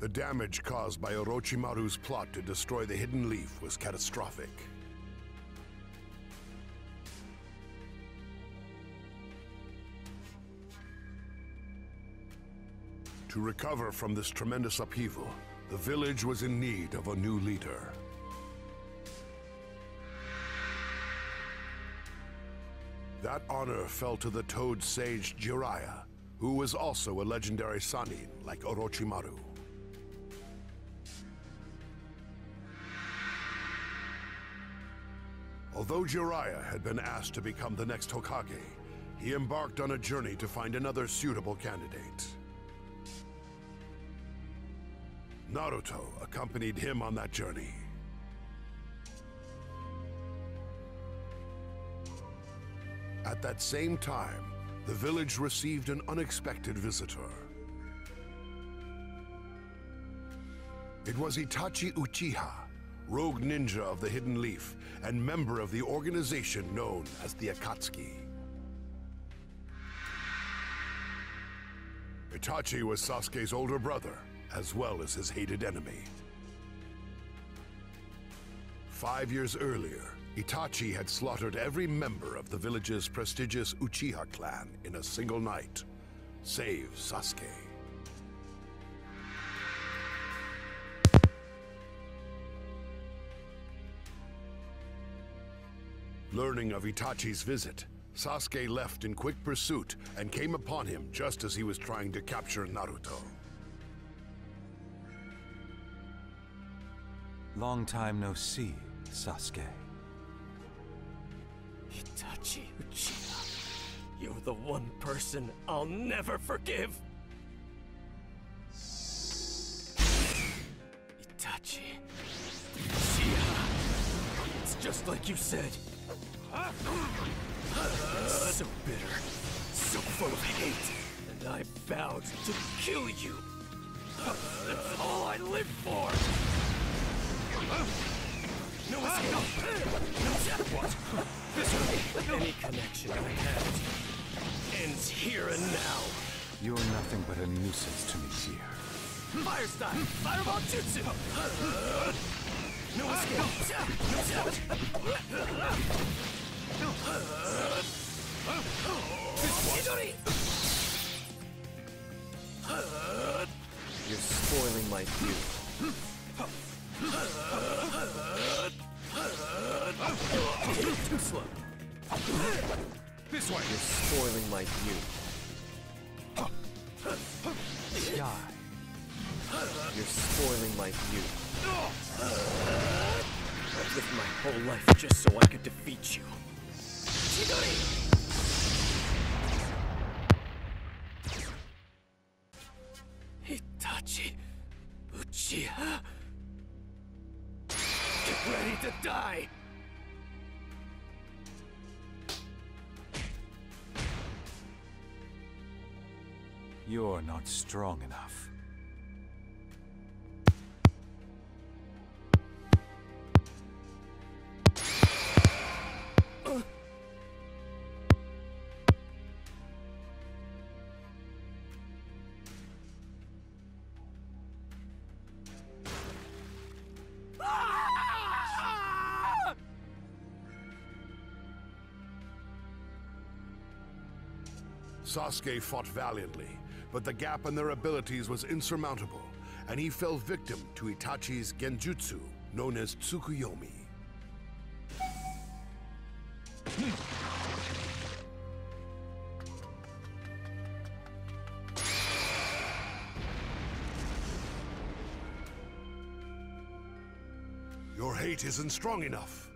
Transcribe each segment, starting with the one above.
The damage caused by Orochimaru's plot to destroy the Hidden Leaf was catastrophic. To recover from this tremendous upheaval, the village was in need of a new leader. That honor fell to the Toad Sage Jiraiya, who was also a legendary Sannin like Orochimaru. Although Jiraiya had been asked to become the next Hokage, he embarked on a journey to find another suitable candidate. Naruto accompanied him on that journey. At that same time, the village received an unexpected visitor. It was Itachi Uchiha, rogue ninja of the Hidden Leaf and member of the organization known as the Akatsuki. Itachi was Sasuke's older brother, as well as his hated enemy. Five years earlier, Itachi had slaughtered every member of the village's prestigious Uchiha clan in a single night, save Sasuke. Learning of Itachi's visit, Sasuke left in quick pursuit and came upon him just as he was trying to capture Naruto. Long time no see, Sasuke. Itachi Uchiha, you're the one person I'll never forgive. Itachi Uchiha, it's just like you said. So bitter, so full of hate, and I vowed to kill you. That's all I live for. No escape. No escape. What? This way. Any connection I had ends here and now. You're nothing but a nuisance to me here. Fire. Fireball jutsu. No escape. No Chidori. You're spoiling my view. Too slow. This way! You're spoiling my view. Sky. You're spoiling my view. I've lived my whole life just so I could defeat you. Itachi Uchiha. Get ready to die! You're not strong enough. Sasuke fought valiantly, but the gap in their abilities was insurmountable, and he fell victim to Itachi's genjutsu, known as Tsukuyomi. Your hate isn't strong enough.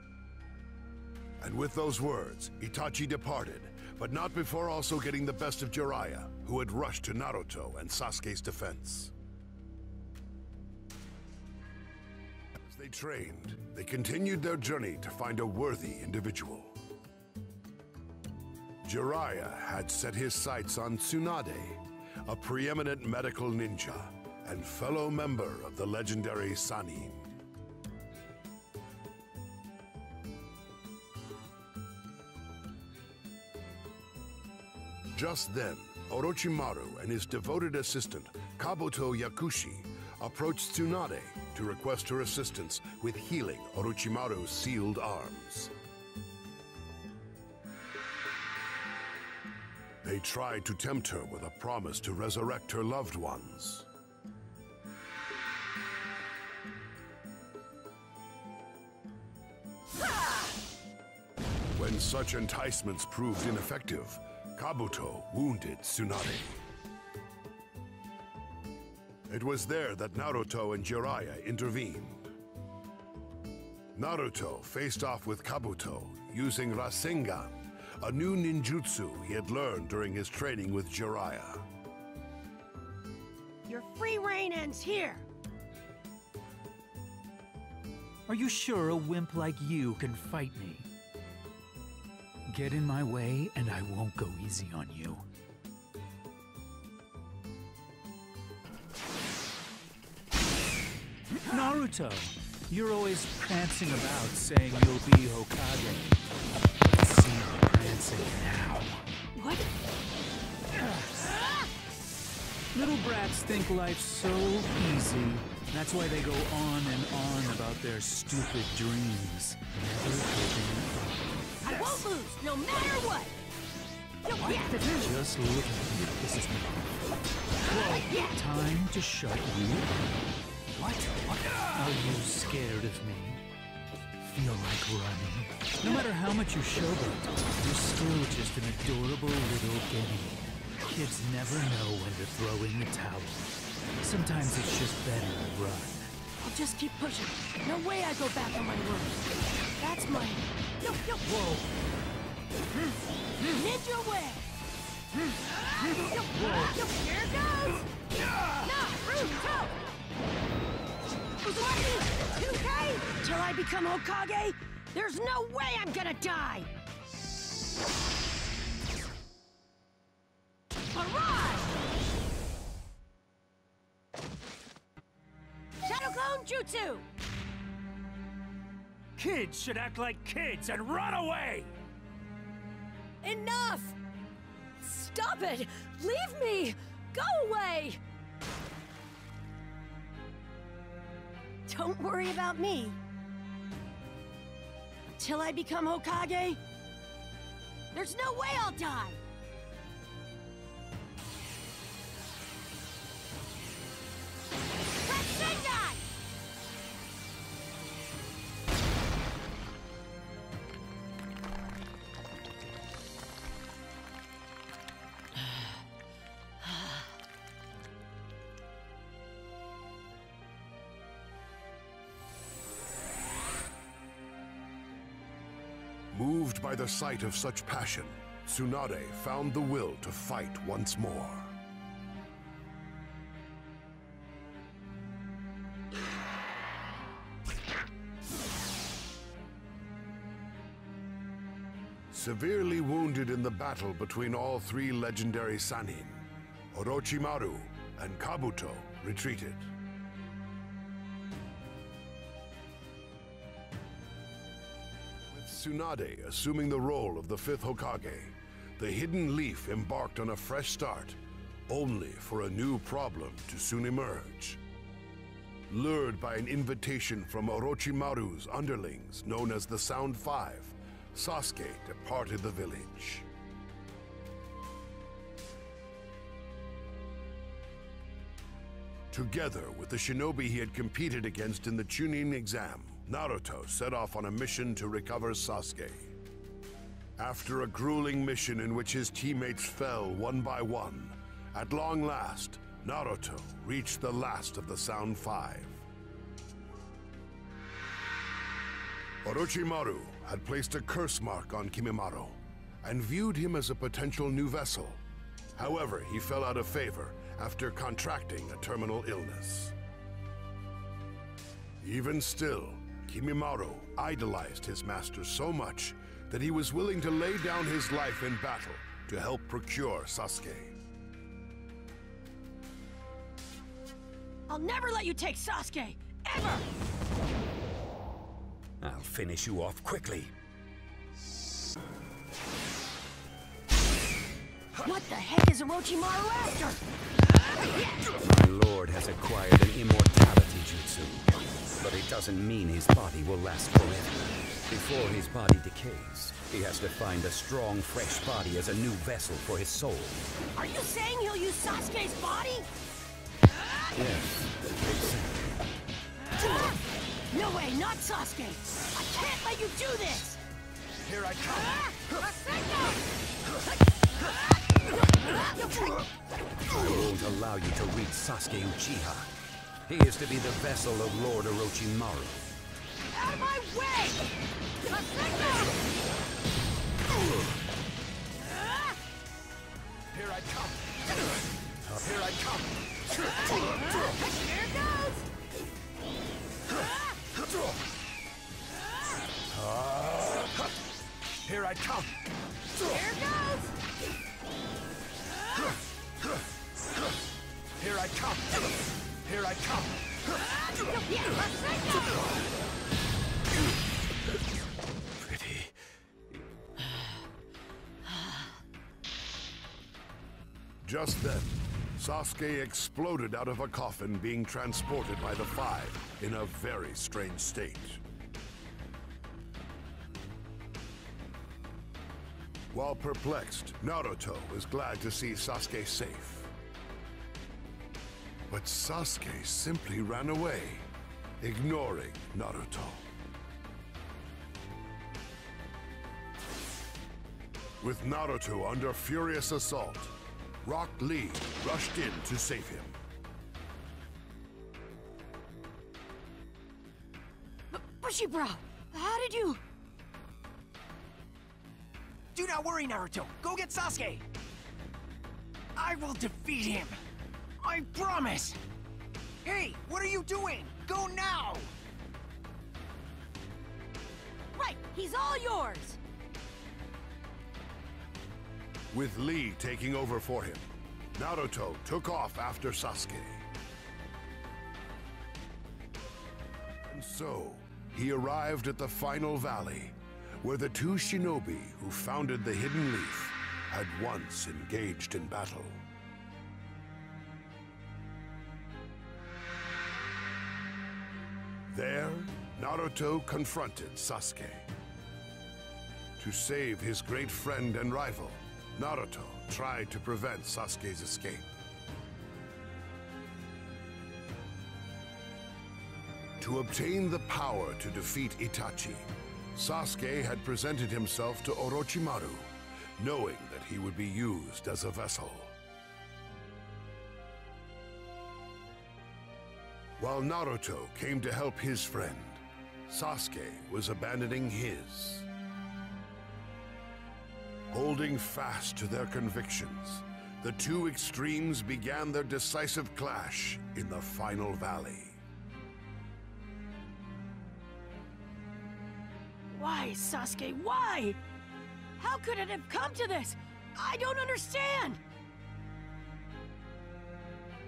And with those words, Itachi departed, but not before also getting the best of Jiraiya, who had rushed to Naruto and Sasuke's defense. As they trained, they continued their journey to find a worthy individual. Jiraiya had set his sights on Tsunade, a preeminent medical ninja and fellow member of the legendary Sannin. Just then, Orochimaru and his devoted assistant, Kabuto Yakushi, approached Tsunade to request her assistance with healing Orochimaru's sealed arms. They tried to tempt her with a promise to resurrect her loved ones. When such enticements proved ineffective, Kabuto wounded Tsunade. It was there that Naruto and Jiraiya intervened. Naruto faced off with Kabuto using Rasengan, a new ninjutsu he had learned during his training with Jiraiya. Your free reign ends here. Are you sure a wimp like you can fight me? Get in my way, and I won't go easy on you. Naruto, you're always prancing about saying you'll be Hokage. Let's see you prancing now. What? Little brats think life's so easy. That's why they go on and on about their stupid dreams, never giving won't lose, no matter what. Just look at you. This is me. Yeah. Time to shut you up. What? Are you scared of me? Feel like running? No matter how much you showboat, you're still just an adorable little guinea. Kids never know when to throw in the towel. Sometimes it's just better to run. I'll just keep pushing. No way I go back on my word. That's my... Yo, yo. Whoa. Ninja way. Yo, yo, here goes. Naruto. Lucky, 2K, till I become Hokage, there's no way I'm gonna die. Arise! Shadow Clone Jutsu! Kids should act like kids and run away! Enough! Stop it! Leave me! Go away! Don't worry about me. Until I become Hokage, there's no way I'll die! Moved by the sight of such passion, Tsunade found the will to fight once more. Severely wounded in the battle between all three legendary Sannin, Orochimaru and Kabuto retreated. Tsunade assuming the role of the fifth Hokage, the Hidden Leaf embarked on a fresh start, only for a new problem to soon emerge. Lured by an invitation from Orochimaru's underlings known as the Sound Five, Sasuke departed the village. Together with the shinobi he had competed against in the Chunin exam, Naruto set off on a mission to recover Sasuke. After a grueling mission in which his teammates fell one by one, at long last, Naruto reached the last of the Sound Five. Orochimaru had placed a curse mark on Kimimaro and viewed him as a potential new vessel. However, he fell out of favor after contracting a terminal illness. Even still, Kimimaro idolized his master so much that he was willing to lay down his life in battle to help procure Sasuke. I'll never let you take Sasuke! Ever! I'll finish you off quickly. What the heck is Orochimaru after? My lord has acquired an immortality jutsu, but it doesn't mean his body will last forever. Before his body decays, he has to find a strong, fresh body as a new vessel for his soul. Are you saying he'll use Sasuke's body? Yes, exactly. No way, not Sasuke! I can't let you do this! Here I come. Ah, I won't allow you to reach Sasuke Uchiha. He is to be the vessel of Lord Orochimaru. Out of my way! Here I come. Here I come. Here goes! Ah. Here I come. Here goes! Here I come. Here I come. Pretty. Just then, Sasuke exploded out of a coffin being transported by the Five in a very strange state. While perplexed, Naruto was glad to see Sasuke safe. But Sasuke simply ran away, ignoring Naruto. With Naruto under furious assault, Rock Lee rushed in to save him. Bushy Bro, how did you... Do not worry, Naruto. Go get Sasuke. I will defeat him. I promise. Hey, what are you doing? Go now! Right, he's all yours! With Lee taking over for him, Naruto took off after Sasuke. And so, he arrived at the final valley, where the two shinobi who founded the Hidden Leaf had once engaged in battle. Naruto confronted Sasuke. To save his great friend and rival, Naruto tried to prevent Sasuke's escape. To obtain the power to defeat Itachi, Sasuke had presented himself to Orochimaru, knowing that he would be used as a vessel. While Naruto came to help his friend, Sasuke was abandoning his. Holding fast to their convictions, the two extremes began their decisive clash in the final valley. Why, Sasuke, why? How could it have come to this? I don't understand!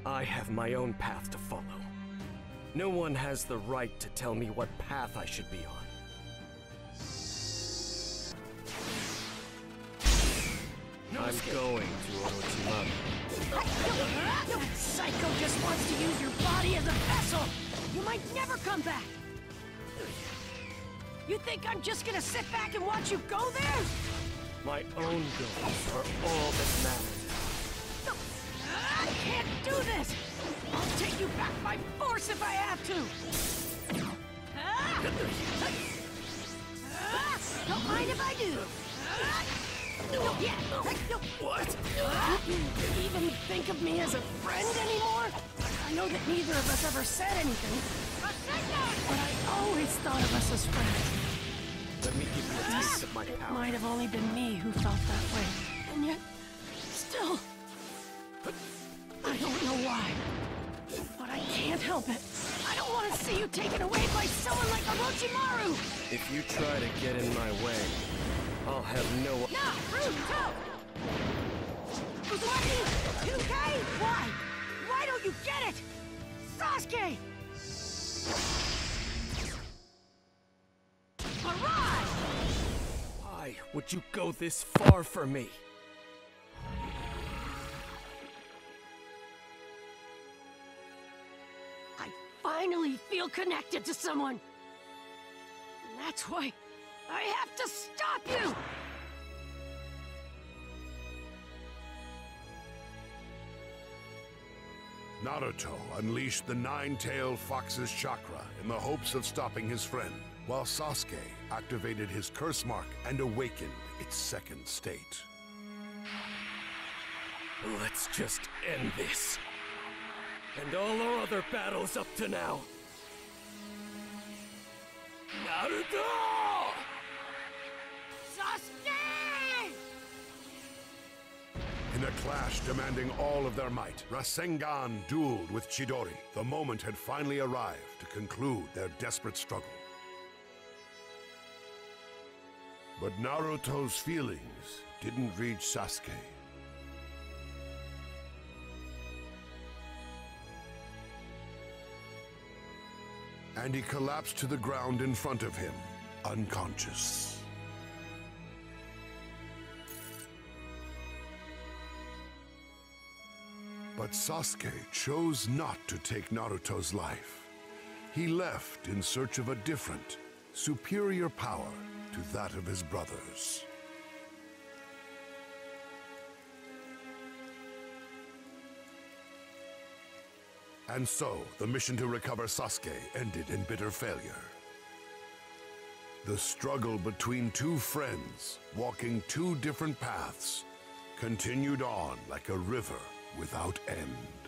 I have my own path to follow. No one has the right to tell me what path I should be on. I'm going to Orochimaru. That psycho just wants to use your body as a vessel! You might never come back! You think I'm just gonna sit back and watch you go there? My own goals are all that matters. No, I can't do this! I'll take you back by force if I have to! Don't mind if I do! No, yeah, no. What? You even think of me as a friend anymore? I know that neither of us ever said anything, but I always thought of us as friends. Let me give you a taste of my It might have only been me who felt that way. And yet, Help it. I don't want to see you taken away by someone like Orochimaru! If you try to get in my way, I'll have no... Naruto! Uzumaki! 2K? Why? Why don't you get it? Sasuke! Arise! Why would you go this far for me? Finally feel connected to someone. And that's why I have to stop you! Naruto unleashed the nine-tailed fox's chakra in the hopes of stopping his friend, while Sasuke activated his curse mark and awakened its second state. Let's just end this. And all our other battles up to now. Naruto! Sasuke! In a clash demanding all of their might, Rasengan dueled with Chidori. The moment had finally arrived to conclude their desperate struggle. But Naruto's feelings didn't reach Sasuke. And he collapsed to the ground in front of him, unconscious. But Sasuke chose not to take Naruto's life. He left in search of a different, superior power to that of his brothers. And so, the mission to recover Sasuke ended in bitter failure. The struggle between two friends, walking two different paths, continued on like a river without end.